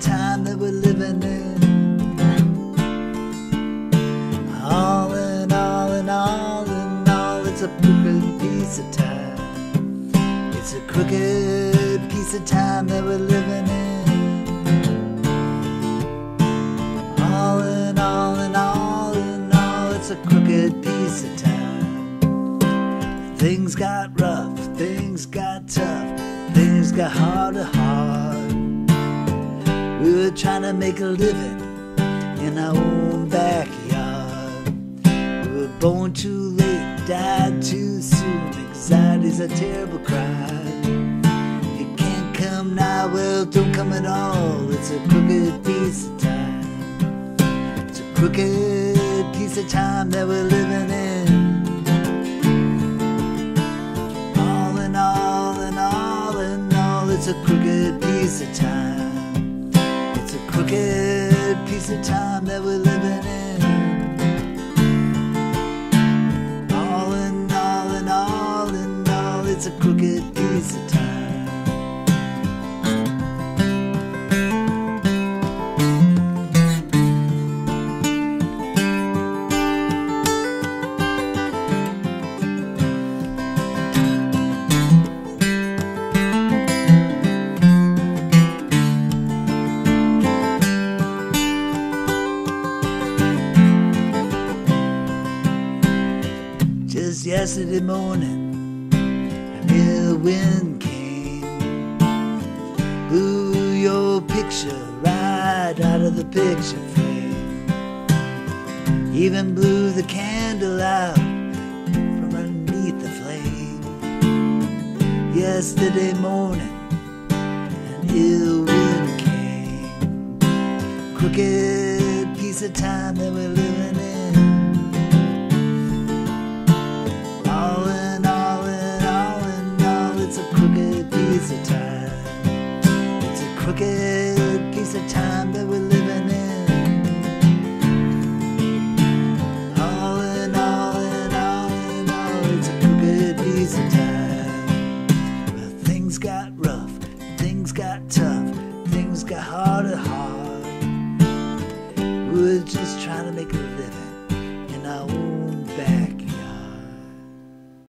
time that we're living in. All in all, in all, in all, it's a crooked piece of time. It's a crooked piece of time that we're living in. All in all, in all, in all, it's a crooked piece of time. Things got rough, things got tough, things got harder, hard. We were trying to make a living in our own backyard. We were born too late, died too soon. Anxiety's a terrible crime. You can't come now, well, don't come at all. It's a crooked piece of time. It's a crooked piece of time that we're living in. All in all, in all, in all, it's a crooked piece of time. Crooked piece of time that we're living in. All in all, in all, in all, it's a crooked piece of time. Yesterday morning, an ill wind came, blew your picture right out of the picture frame, even blew the candle out from underneath the flame. Yesterday morning, an ill wind came, crooked piece of time that we're living in. crooked piece of time that we're living in. All in all, in all, in all, it's a crooked piece of time. Well, things got rough, things got tough, things got hard and hard. We're just trying to make a living in our